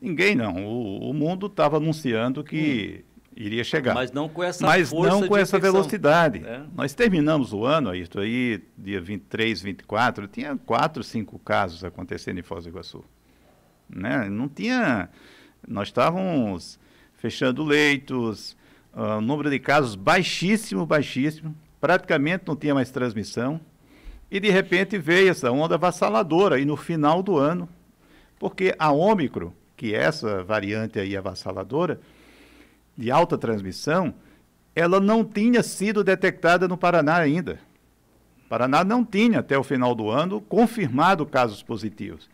Ninguém não. O, o mundo estava anunciando que hum. iria chegar. Mas não com essa Mas não com essa velocidade. É. Nós terminamos o ano, isso aí, dia 23, 24, tinha quatro, cinco casos acontecendo em Foz do Iguaçu. Né? Não tinha. Nós estávamos fechando leitos, uh, número de casos baixíssimo, baixíssimo. Praticamente não tinha mais transmissão. E de repente veio essa onda avassaladora, e no final do ano, porque a Ômicron, que é essa variante aí avassaladora, de alta transmissão, ela não tinha sido detectada no Paraná ainda. O Paraná não tinha, até o final do ano, confirmado casos positivos.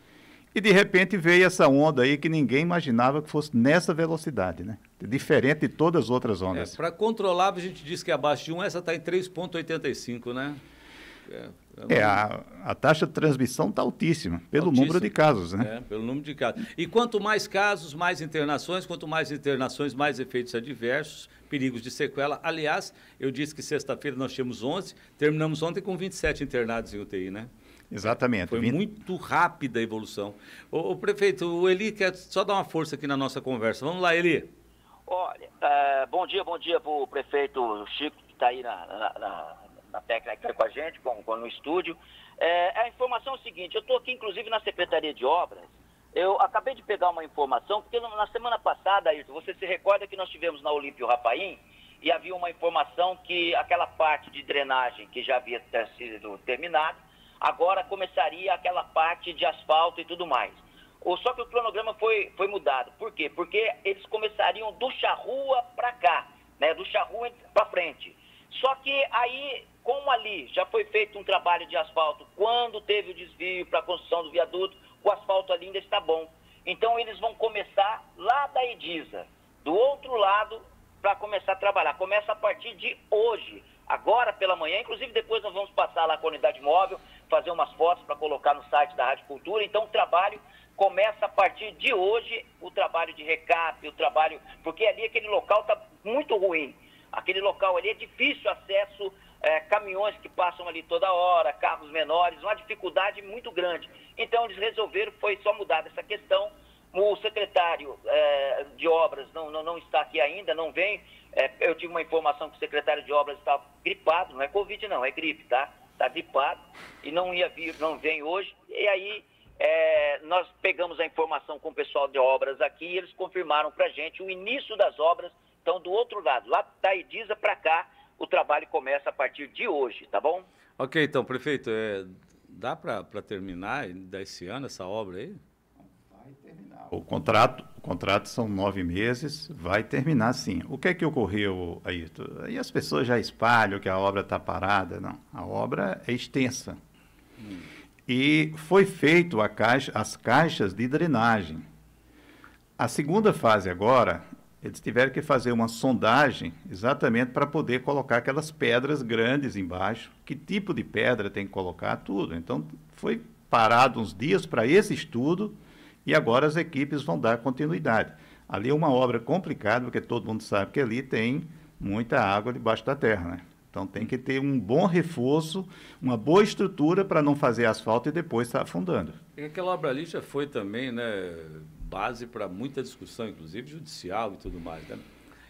E de repente veio essa onda aí que ninguém imaginava que fosse nessa velocidade, né? Diferente de todas as outras ondas. É, Para controlar, a gente disse que é abaixo de 1, essa está em 3,85, né? É, é a, a, taxa de transmissão está altíssima, pelo altíssima. número de casos, né? É, pelo número de casos. E quanto mais casos, mais internações, quanto mais internações, mais efeitos adversos, perigos de sequela. Aliás, eu disse que sexta-feira nós tínhamos 11, terminamos ontem com 27 internados em UTI, né? Exatamente. Foi 20... muito rápida a evolução. O, o, prefeito, o Eli quer só dar uma força aqui na nossa conversa. Vamos lá, Eli. Olha, é, bom dia, bom dia para o prefeito Chico, que está aí na, na, na, na, técnica com a gente, com, com no estúdio. É, a informação é o seguinte, eu estou aqui inclusive na Secretaria de Obras, eu acabei de pegar uma informação, porque na semana passada, Ayrton, você se recorda que nós tivemos na Olímpio Rapaim, e havia uma informação que aquela parte de drenagem que já havia sido terminada, agora começaria aquela parte de asfalto e tudo mais. Só que o cronograma foi, foi mudado. Por quê? Porque eles começariam do charrua para cá, né? do charrua para frente. Só que aí, como ali já foi feito um trabalho de asfalto, quando teve o desvio para a construção do viaduto, o asfalto ali ainda está bom. Então eles vão começar lá da Edisa, do outro lado, para começar a trabalhar. Começa a partir de hoje, agora pela manhã. Inclusive depois nós vamos passar lá com a unidade móvel, fazer umas fotos para colocar no site da Rádio Cultura. Então, o trabalho começa a partir de hoje, o trabalho de recap, o trabalho. Porque ali aquele local está muito ruim. Aquele local ali é difícil acesso, é, caminhões que passam ali toda hora, carros menores, uma dificuldade muito grande. Então, eles resolveram, foi só mudar essa questão. O secretário é, de obras não, não, não, está aqui ainda, não vem. É, eu tive uma informação que o secretário de obras está gripado, não é Covid, não, é gripe, tá? está gripado e não ia vir, não vem hoje. E aí é, nós pegamos a informação com o pessoal de obras aqui e eles confirmaram para a gente o início das obras. Então, do outro lado, lá da Edisa para cá, o trabalho começa a partir de hoje, tá bom? Ok, então, prefeito, é, dá para terminar desse ano essa obra aí? O contrato, o contrato são nove meses, vai terminar sim. O que é que ocorreu aí? Aí as pessoas já espalham que a obra está parada. Não, a obra é extensa. Hum. E foi feito caixa, as caixas de drenagem. A segunda fase agora, eles tiveram que fazer uma sondagem exatamente para poder colocar aquelas pedras grandes embaixo. Que tipo de pedra tem que colocar, tudo. Então, foi parado uns dias para esse estudo e agora as equipes vão dar continuidade. Ali é uma obra complicada, porque todo mundo sabe que ali tem muita água debaixo da terra, né? Então tem que ter um bom reforço, uma boa estrutura para não fazer asfalto e depois estar tá afundando. E aquela obra ali já foi também, né, base para muita discussão, inclusive judicial e tudo mais, né?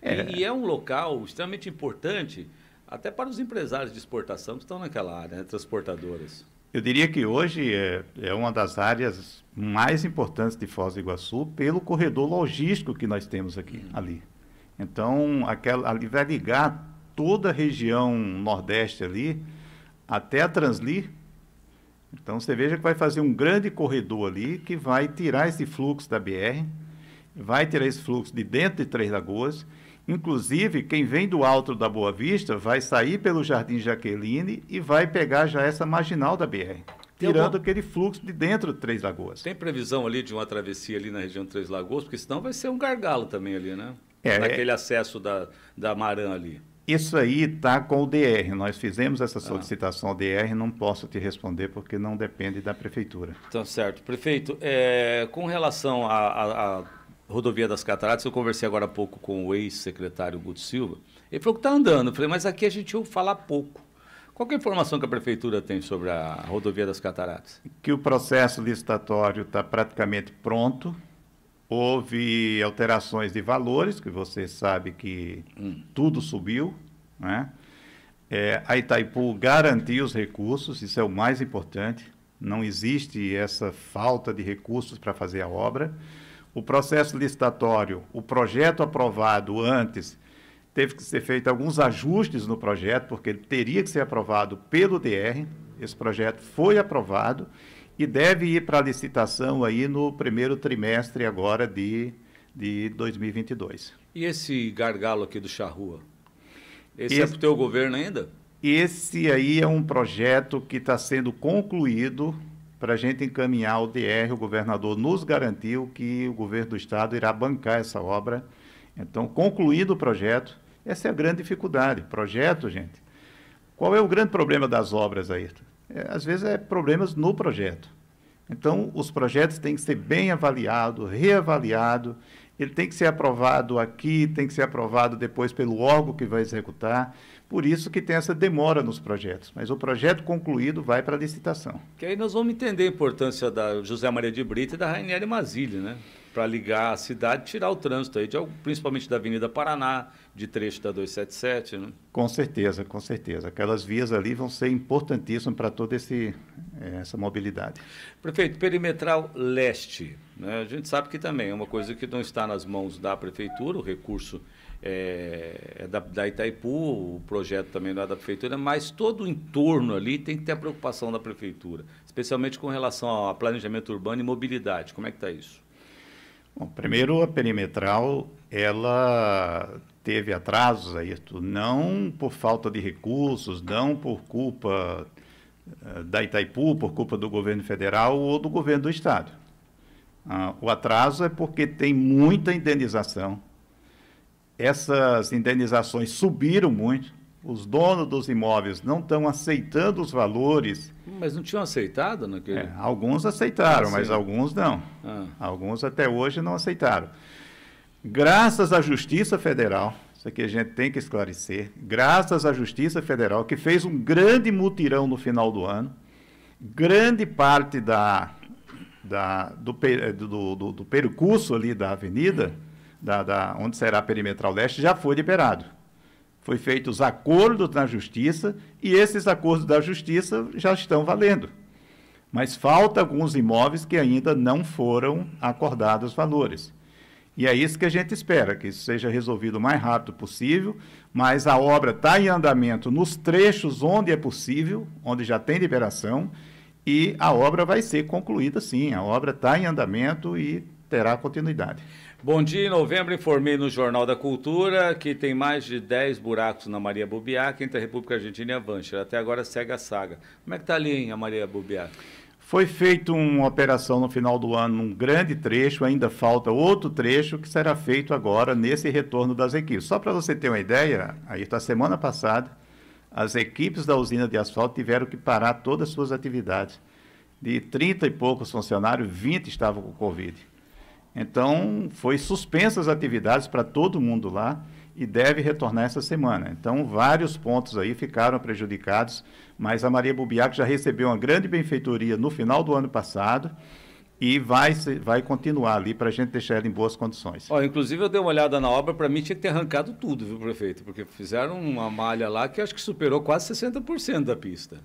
É. E, e, é um local extremamente importante até para os empresários de exportação que estão naquela área, né, transportadoras. Eu diria que hoje é, é uma das áreas mais importantes de Foz do Iguaçu pelo corredor logístico que nós temos aqui, uhum. ali. Então, aquela, ali vai ligar toda a região nordeste ali até a Transli. Então, você veja que vai fazer um grande corredor ali que vai tirar esse fluxo da BR, vai tirar esse fluxo de dentro de Três Lagoas Inclusive, quem vem do alto da Boa Vista vai sair pelo Jardim Jaqueline e vai pegar já essa marginal da BR, tirando aquele fluxo de dentro de Três Lagoas. Tem previsão ali de uma travessia ali na região de Três Lagoas, porque senão vai ser um gargalo também ali, né? É, Naquele é... acesso da, da Marã ali. Isso aí está com o DR. Nós fizemos essa ah. solicitação ao DR, não posso te responder porque não depende da prefeitura. Então, certo. Prefeito, é, com relação a rodovia das Cataratas, eu conversei agora há pouco com o ex-secretário Guto Silva. Ele falou que está andando. Eu falei, mas aqui a gente ouve falar pouco. Qual é a informação que a prefeitura tem sobre a rodovia das Cataratas? Que o processo licitatório está praticamente pronto. Houve alterações de valores, que você sabe que hum. tudo subiu, né? É, a Itaipu garantiu os recursos, isso é o mais importante. Não existe essa falta de recursos para fazer a obra. O processo licitatório, o projeto aprovado antes, teve que ser feito alguns ajustes no projeto, porque ele teria que ser aprovado pelo DR. Esse projeto foi aprovado e deve ir para a licitação aí no primeiro trimestre agora de, de 2022. E esse gargalo aqui do Charrua? Esse, esse é para o teu governo ainda? Esse aí é um projeto que está sendo concluído para a gente encaminhar o DR. O governador nos garantiu que o governo do estado irá bancar essa obra. Então, concluído o projeto, essa é a grande dificuldade. Projeto, gente. Qual é o grande problema das obras aí? É, às vezes é problemas no projeto. Então, os projetos têm que ser bem avaliados, reavaliados ele tem que ser aprovado aqui, tem que ser aprovado depois pelo órgão que vai executar. Por isso que tem essa demora nos projetos. Mas o projeto concluído vai para a licitação. Que aí nós vamos entender a importância da José Maria de Brito e da Rainieri Mazilli, né? Para ligar a cidade, tirar o trânsito aí, de, principalmente da Avenida Paraná, de trecho da 277, né? Com certeza, com certeza. Aquelas vias ali vão ser importantíssimas para toda esse, eh, essa mobilidade. Prefeito, perimetral leste. Né? A gente sabe que também é uma coisa que não está nas mãos da prefeitura, o recurso é, é da, da, Itaipu, o projeto também não é da prefeitura, mas todo o entorno ali tem que ter a preocupação da prefeitura, especialmente com relação ao planejamento urbano e mobilidade. Como é que está isso? Bom, primeiro, a perimetral, ela teve atrasos aí, não por falta de recursos, não por culpa eh, da Itaipu, por culpa do governo federal ou do governo do estado. Ah, o atraso é porque tem muita indenização. Essas indenizações subiram muito. Os donos dos imóveis não estão aceitando os valores. Mas não tinham aceitado naquele? É, alguns aceitaram, ah, mas alguns não. Ah. Alguns até hoje não aceitaram. Graças à Justiça Federal, isso aqui a gente tem que esclarecer, graças à Justiça Federal, que fez um grande mutirão no final do ano, grande parte da, da, do, do, do, do, percurso ali da avenida, da, da, onde será a perimetral leste, já foi liberado. Foi feitos acordos na justiça e esses acordos da justiça já estão valendo. Mas falta alguns imóveis que ainda não foram acordados os valores. E é isso que a gente espera, que isso seja resolvido o mais rápido possível, mas a obra está em andamento nos trechos onde é possível, onde já tem liberação, e a obra vai ser concluída sim. A obra está em andamento e terá continuidade. Bom dia, em novembro informei no Jornal da Cultura que tem mais de 10 buracos na Maria Bubiac entre a República Argentina e a Vancher. Até agora segue a saga. Como é que está ali em a Maria Bubiac? Foi feita uma operação no final do ano, num grande trecho, ainda falta outro trecho que será feito agora nesse retorno das equipes. Só para você ter uma ideia, aí está semana passada, as equipes da usina de asfalto tiveram que parar todas as suas atividades. De 30 e poucos funcionários, 20 estavam com Covid. Então, foi suspensas as atividades para todo mundo lá e deve retornar essa semana. Então, vários pontos aí ficaram prejudicados, mas a Maria Bubiac já recebeu uma grande benfeitoria no final do ano passado e vai, vai continuar ali para a gente deixar ela em boas condições. Ó, inclusive eu dei uma olhada na obra, para mim tinha que ter arrancado tudo, viu, prefeito? Porque fizeram uma malha lá que acho que superou quase 60% da pista.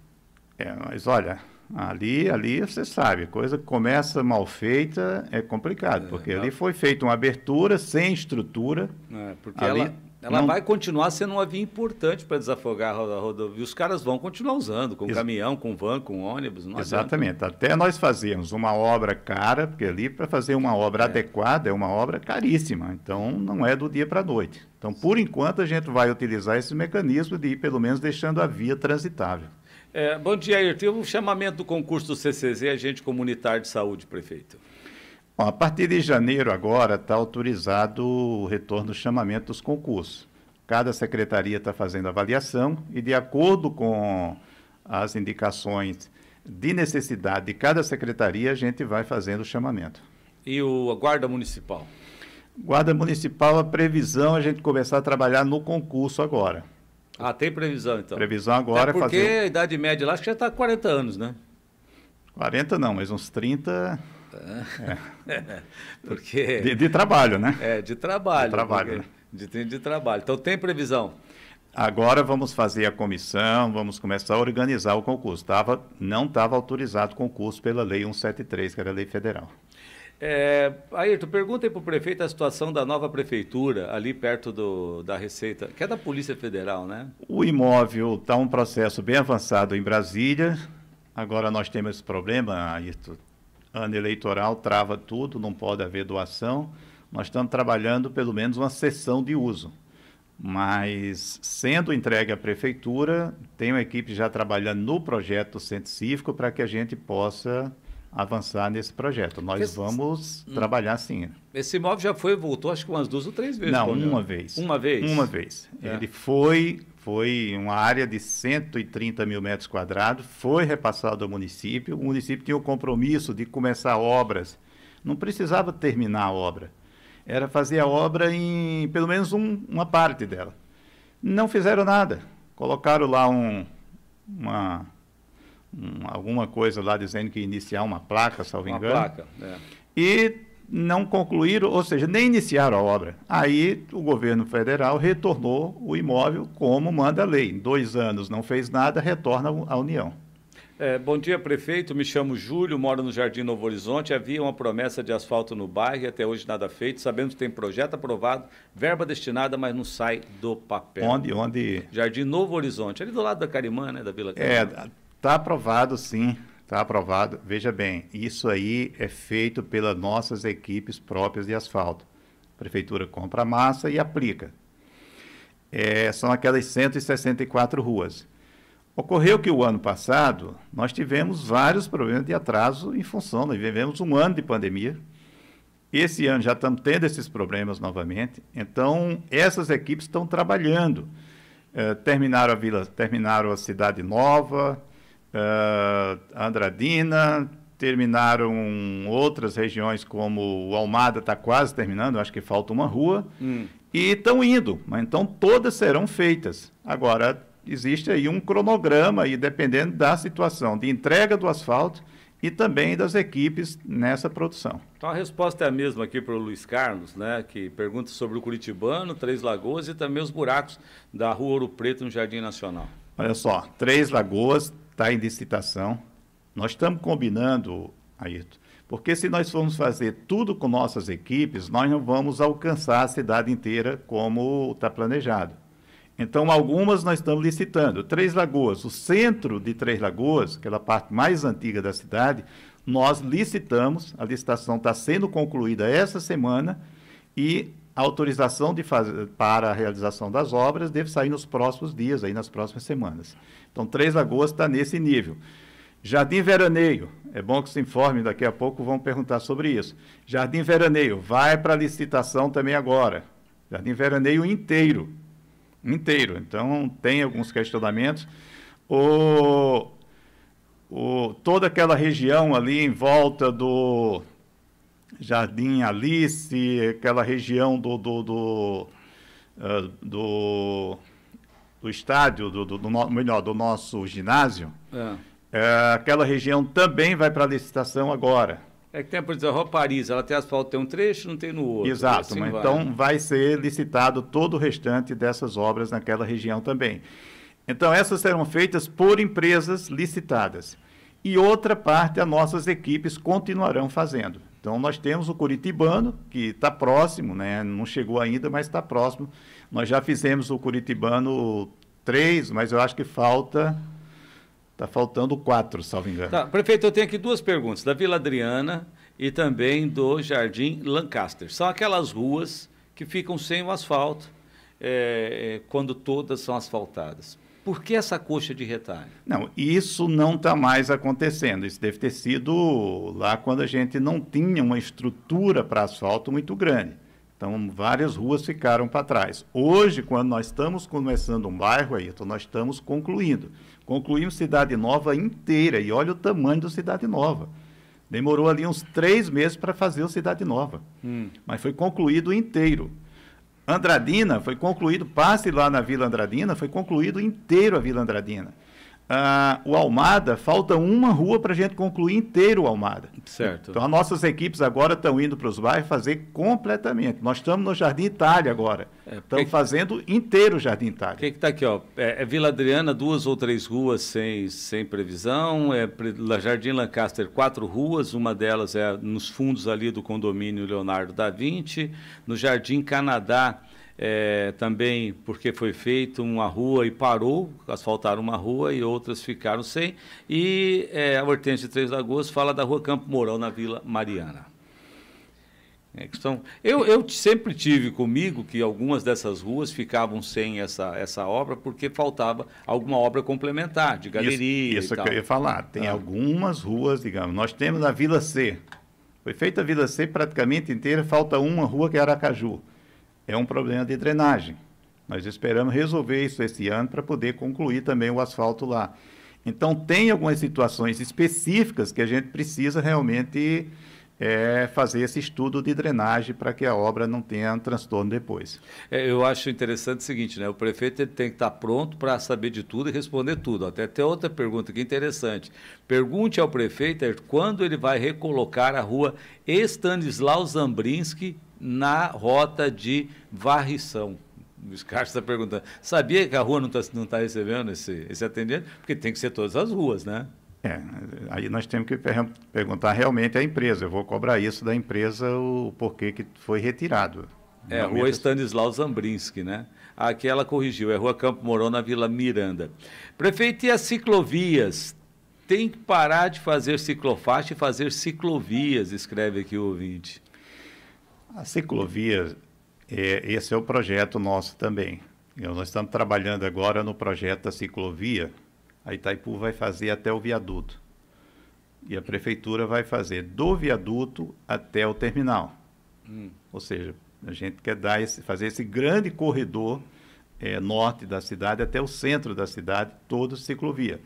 É, mas olha, ali, ali você sabe, coisa que começa mal feita é complicado, é, porque ali foi feita uma abertura sem estrutura. É, porque ali, ela ela não... vai continuar sendo uma via importante para desafogar a rodovia. Os caras vão continuar usando, com Ex caminhão, com van, com ônibus. Exatamente. Adianta. Até nós fazemos uma obra cara, porque ali para fazer uma obra é. adequada é uma obra caríssima. Então não é do dia para a noite. Então, por enquanto, a gente vai utilizar esse mecanismo de ir pelo menos deixando a via transitável. É, bom dia, Ayrton. Tem um chamamento do concurso do CCZ, Agente Comunitário de Saúde, prefeito. Bom, a partir de janeiro agora está autorizado o retorno do chamamento dos concursos. Cada secretaria está fazendo avaliação e, de acordo com as indicações de necessidade de cada secretaria, a gente vai fazendo o chamamento. E o, a Guarda Municipal? Guarda Municipal, a previsão é a gente começar a trabalhar no concurso agora. Ah, tem previsão então? Previsão agora. É porque fazer... a idade média lá acho que já está 40 anos, né? 40 não, mas uns 30 É. porque... De, de, trabalho, né? É, de trabalho. De trabalho, porque... né? de, de trabalho. Então, tem previsão? Agora vamos fazer a comissão, vamos começar a organizar o concurso. Tava, não estava autorizado o concurso pela Lei 173, que era a lei federal. É, Ayrton, pergunta para o prefeito a situação da nova prefeitura, ali perto do, da Receita, que é da Polícia Federal, né? O imóvel está um processo bem avançado em Brasília. Agora nós temos esse problema, Ayrton. Ano eleitoral trava tudo, não pode haver doação. Nós estamos trabalhando pelo menos uma sessão de uso. Mas, sendo entregue à prefeitura, tem uma equipe já trabalhando no projeto do Centro Cívico para que a gente possa avançar nesse projeto. Nós Esse... vamos hum. trabalhar sim. Esse imóvel já foi voltou acho que umas duas ou três vezes. Não, uma vez. Uma vez? Uma vez. É. Ele foi, foi uma área de 130 mil metros quadrados, foi repassado ao município. O município tinha o compromisso de começar obras. Não precisava terminar a obra. Era fazer a obra em pelo menos um, uma parte dela. Não fizeram nada. Colocaram lá um, uma um, alguma coisa lá dizendo que ia iniciar uma placa, salvo uma engano. placa, é. E não concluíram, ou seja, nem iniciaram a obra. Aí o governo federal retornou o imóvel como manda a lei. Em dois anos não fez nada, retorna à União. É, bom dia, prefeito. Me chamo Júlio, moro no Jardim Novo Horizonte. Havia uma promessa de asfalto no bairro e até hoje nada feito. Sabemos que tem projeto aprovado, verba destinada, mas não sai do papel. Onde? onde... Jardim Novo Horizonte, ali do lado da Carimã, né, da Vila Carimã. É, Está aprovado, sim. Está aprovado. Veja bem, isso aí é feito pelas nossas equipes próprias de asfalto. A prefeitura compra a massa e aplica. É, são aquelas 164 ruas. Ocorreu que o ano passado nós tivemos vários problemas de atraso em função, nós vivemos um ano de pandemia. Esse ano já estamos tendo esses problemas novamente. Então, essas equipes estão trabalhando. É, terminaram a vila, terminaram a cidade nova, uh, Andradina, terminaram outras regiões como o Almada está quase terminando, acho que falta uma rua, hum. e estão indo, mas então todas serão feitas. Agora, existe aí um cronograma, e dependendo da situação de entrega do asfalto e também das equipes nessa produção. Então a resposta é a mesma aqui para o Luiz Carlos, né, que pergunta sobre o Curitibano, Três Lagoas e também os buracos da Rua Ouro Preto no Jardim Nacional. Olha só, Três Lagoas está em licitação. Nós estamos combinando, Ayrton, porque se nós formos fazer tudo com nossas equipes, nós não vamos alcançar a cidade inteira como está planejado. Então, algumas nós estamos licitando. Três Lagoas, o centro de Três Lagoas, aquela parte mais antiga da cidade, nós licitamos, a licitação está sendo concluída essa semana e a autorização de para a realização das obras deve sair nos próximos dias, aí nas próximas semanas. Então, Três Lagoas está nesse nível. Jardim Veraneio, é bom que se informe, daqui a pouco vão perguntar sobre isso. Jardim Veraneio, vai para licitação também agora. Jardim Veraneio inteiro. Inteiro. Então, tem alguns questionamentos. O, o, toda aquela região ali em volta do Jardim Alice, aquela região do, do, do, uh, do do estádio, do, do, do, melhor, do nosso ginásio, é. É, aquela região também vai para licitação agora. É que tem, por exemplo, a Paris, ela tem asfalto, tem um trecho, não tem no outro. Exato, assim vai. então vai ser licitado todo o restante dessas obras naquela região também. Então, essas serão feitas por empresas licitadas. E outra parte, as nossas equipes continuarão fazendo. Então, nós temos o Curitibano, que está próximo, né? não chegou ainda, mas está próximo. Nós já fizemos o Curitibano 3, mas eu acho que falta. Está faltando quatro, salvo engano. Tá, prefeito, eu tenho aqui duas perguntas, da Vila Adriana e também do Jardim Lancaster. São aquelas ruas que ficam sem o asfalto é, quando todas são asfaltadas. Por que essa coxa de retalho? Não, isso não está mais acontecendo. Isso deve ter sido lá quando a gente não tinha uma estrutura para asfalto muito grande. Então, várias ruas ficaram para trás. Hoje, quando nós estamos começando um bairro, Ayrton, nós estamos concluindo. Concluímos Cidade Nova inteira. E olha o tamanho do Cidade Nova. Demorou ali uns três meses para fazer o Cidade Nova. Hum. Mas foi concluído inteiro. Andradina foi concluído, passe lá na Vila Andradina, foi concluído inteiro a Vila Andradina. Ah, o Almada, falta uma rua para a gente concluir inteiro o Almada. Certo. Então, as nossas equipes agora estão indo para os bairros fazer completamente. Nós estamos no Jardim Itália agora. É, estamos que... fazendo inteiro o Jardim Itália. O que está aqui? Ó? É, é, Vila Adriana, duas ou três ruas sem, sem previsão. É Jardim Lancaster, quatro ruas. Uma delas é nos fundos ali do condomínio Leonardo da Vinci. No Jardim Canadá, é, também porque foi feita uma rua e parou, asfaltaram uma rua e outras ficaram sem. E é, a Hortência de Três Lagoas fala da rua Campo Mourão, na Vila Mariana. É, questão, eu, eu sempre tive comigo que algumas dessas ruas ficavam sem essa, essa obra porque faltava alguma obra complementar, de galeria. Isso, isso que eu ia falar. Tem ah. algumas ruas, digamos. Nós temos a Vila C. Foi feita a Vila C praticamente inteira, falta uma rua que é Aracaju é um problema de drenagem. Nós esperamos resolver isso esse ano para poder concluir também o asfalto lá. Então, tem algumas situações específicas que a gente precisa realmente é, fazer esse estudo de drenagem para que a obra não tenha um transtorno depois. É, eu acho interessante o seguinte, né? O prefeito tem que estar pronto para saber de tudo e responder tudo. Até tem outra pergunta que é interessante. Pergunte ao prefeito quando ele vai recolocar a rua Stanislau Zambrinski na rota de varrição. O Scarce está perguntando. Sabia que a rua não está não tá recebendo esse, esse atendimento? Porque tem que ser todas as ruas, né? É, aí nós temos que per perguntar realmente à empresa. Eu vou cobrar isso da empresa o porquê que foi retirado. É, a rua Stanislau Zambrinski, né? Aqui ela corrigiu, é Rua Campo Mourão, na Vila Miranda. Prefeito, e as ciclovias? Tem que parar de fazer ciclofaixa e fazer ciclovias, escreve aqui o ouvinte. A ciclovia, é, esse é o projeto nosso também. Nós estamos trabalhando agora no projeto da ciclovia. A Itaipu vai fazer até o viaduto. E a prefeitura vai fazer do viaduto até o terminal. Hum. Ou seja, a gente quer dar esse, fazer esse grande corredor é, norte da cidade até o centro da cidade, todo ciclovia.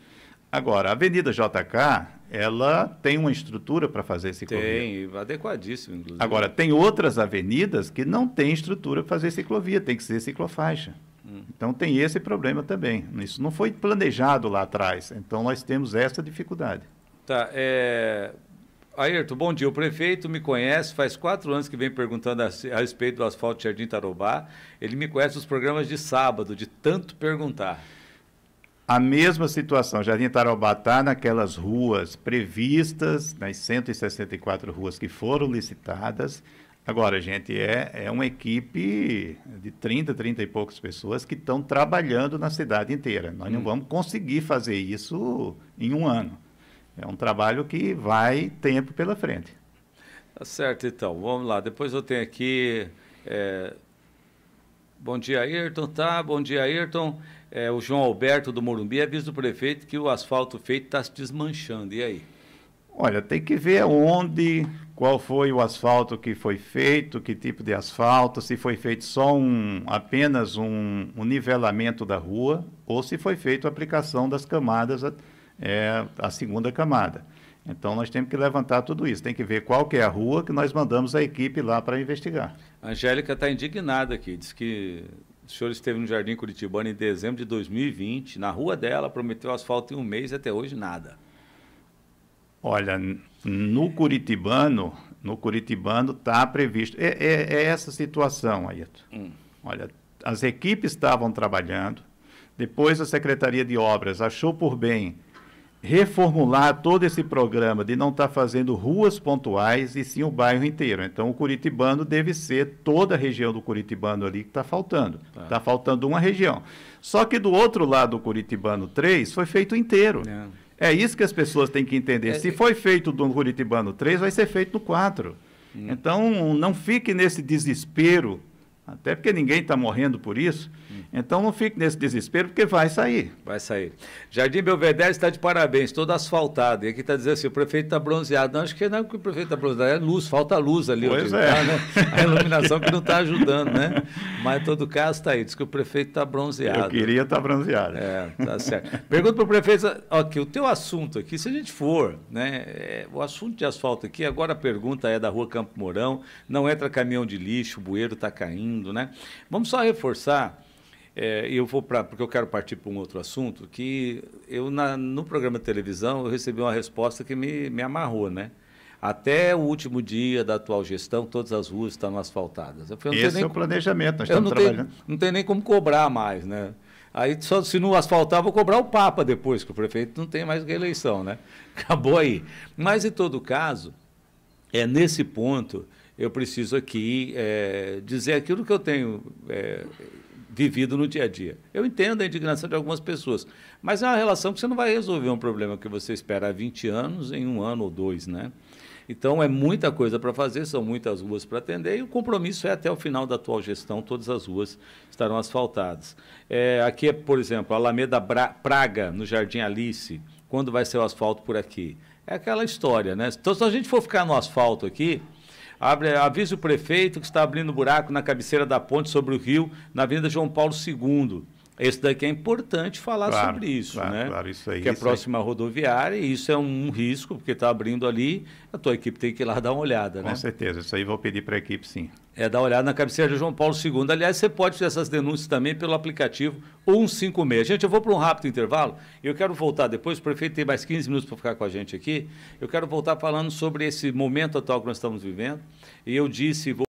Agora, a Avenida JK, ela tem uma estrutura para fazer ciclovia. Tem, adequadíssimo, inclusive. Agora, tem outras avenidas que não têm estrutura para fazer ciclovia, tem que ser ciclofaixa. Hum. Então, tem esse problema também. Isso não foi planejado lá atrás, então nós temos essa dificuldade. Tá, é... Ayrton, bom dia. O prefeito me conhece, faz quatro anos que vem perguntando a, a respeito do asfalto Jardim Tarobá. Ele me conhece nos programas de sábado, de tanto perguntar. A mesma situação, Jardim Tarobá está naquelas ruas previstas, nas 164 ruas que foram licitadas. Agora, gente, é, é uma equipe de 30, 30 e poucas pessoas que estão trabalhando na cidade inteira. Nós hum. não vamos conseguir fazer isso em um ano. É um trabalho que vai tempo pela frente. Tá certo, então. Vamos lá. Depois eu tenho aqui. É... Bom dia, Ayrton. Tá, bom dia, Ayrton é, o João Alberto do Morumbi avisa o prefeito que o asfalto feito está se desmanchando. E aí? Olha, tem que ver onde, qual foi o asfalto que foi feito, que tipo de asfalto, se foi feito só um, apenas um, um nivelamento da rua ou se foi feito a aplicação das camadas, é, a segunda camada. Então nós temos que levantar tudo isso. Tem que ver qual que é a rua que nós mandamos a equipe lá para investigar. A Angélica está indignada aqui, diz que senhor esteve no Jardim Curitibano em dezembro de 2020. Na rua dela, prometeu asfalto em um mês e até hoje nada. Olha, no Curitibano, no Curitibano está previsto. É, é, é, essa situação, Ayrton. Hum. Olha, as equipes estavam trabalhando, depois a Secretaria de Obras achou por bem reformular todo esse programa de não estar tá fazendo ruas pontuais e sim o bairro inteiro. Então, o Curitibano deve ser toda a região do Curitibano ali que está faltando. Está tá faltando uma região. Só que do outro lado do Curitibano 3 foi feito inteiro. É. é isso que as pessoas têm que entender. É, Se é foi feito do Curitibano 3, vai ser feito no 4. Hum. Então, não fique nesse desespero até porque ninguém está morrendo por isso. Então não fique nesse desespero, porque vai sair. Vai sair. Jardim Belvedere está de parabéns, todo asfaltado. E aqui está dizendo assim: o prefeito está bronzeado. Não, acho que não é que o prefeito está bronzeado, é luz, falta luz ali. Pois é. Tá, né? A iluminação que não está ajudando, né? Mas em todo caso está aí, diz que o prefeito está bronzeado. Eu queria estar tá bronzeado. É, tá certo. Pergunta para o prefeito, ok, o teu assunto aqui, se a gente for, né? É, o assunto de asfalto aqui, agora a pergunta é da rua Campo Mourão, não entra caminhão de lixo, o bueiro está caindo né? Vamos só reforçar é, eu vou para porque eu quero partir para um outro assunto que eu na, no programa de televisão eu recebi uma resposta que me, me amarrou, né? Até o último dia da atual gestão, todas as ruas estão asfaltadas. Eu falei, Esse é o planejamento, nós estamos não trabalhando. Tenho, não tem nem como cobrar mais, né? Aí, só, se não asfaltar, vou cobrar o Papa depois, que o prefeito não tem mais reeleição, né? Acabou aí. Mas, em todo caso, é nesse ponto, eu preciso aqui é, dizer aquilo que eu tenho é, vivido no dia a dia. Eu entendo a indignação de algumas pessoas, mas é uma relação que você não vai resolver um problema que você espera há 20 anos em um ano ou dois, né? Então, é muita coisa para fazer, são muitas ruas para atender, e o compromisso é até o final da atual gestão, todas as ruas estarão asfaltadas. É, aqui é, por exemplo, Alameda Bra Praga, no Jardim Alice, quando vai ser o asfalto por aqui? É aquela história, né? Então, se a gente for ficar no asfalto aqui, abre, avise o prefeito que está abrindo buraco na cabeceira da ponte sobre o rio, na Avenida João Paulo II. Esse daqui é importante falar claro, sobre isso, claro, né? Claro, isso aí. Que é próxima aí. rodoviária e isso é um risco, porque está abrindo ali, a tua equipe tem que ir lá dar uma olhada, Com né? Com certeza, isso aí vou pedir para a equipe, sim. É dar uma olhada na cabeceira de João Paulo II. Aliás, você pode fazer essas denúncias também pelo aplicativo 156. Gente, eu vou para um rápido intervalo eu quero voltar depois, o prefeito tem mais 15 minutos para ficar com a gente aqui. Eu quero voltar falando sobre esse momento atual que nós estamos vivendo. E eu disse, vou